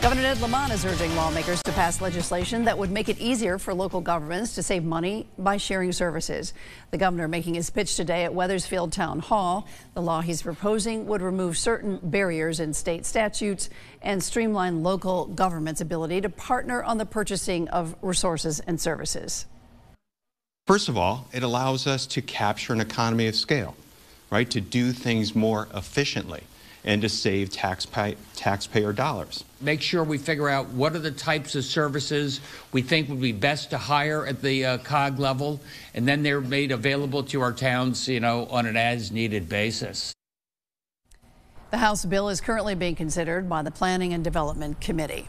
Governor Ned Lamont is urging lawmakers to pass legislation that would make it easier for local governments to save money by sharing services. The governor making his pitch today at Wethersfield Town Hall. The law he's proposing would remove certain barriers in state statutes and streamline local government's ability to partner on the purchasing of resources and services. First of all, it allows us to capture an economy of scale, right? To do things more efficiently and to save taxpay taxpayer dollars. Make sure we figure out what are the types of services we think would be best to hire at the uh, COG level, and then they're made available to our towns, you know, on an as-needed basis. The House bill is currently being considered by the Planning and Development Committee.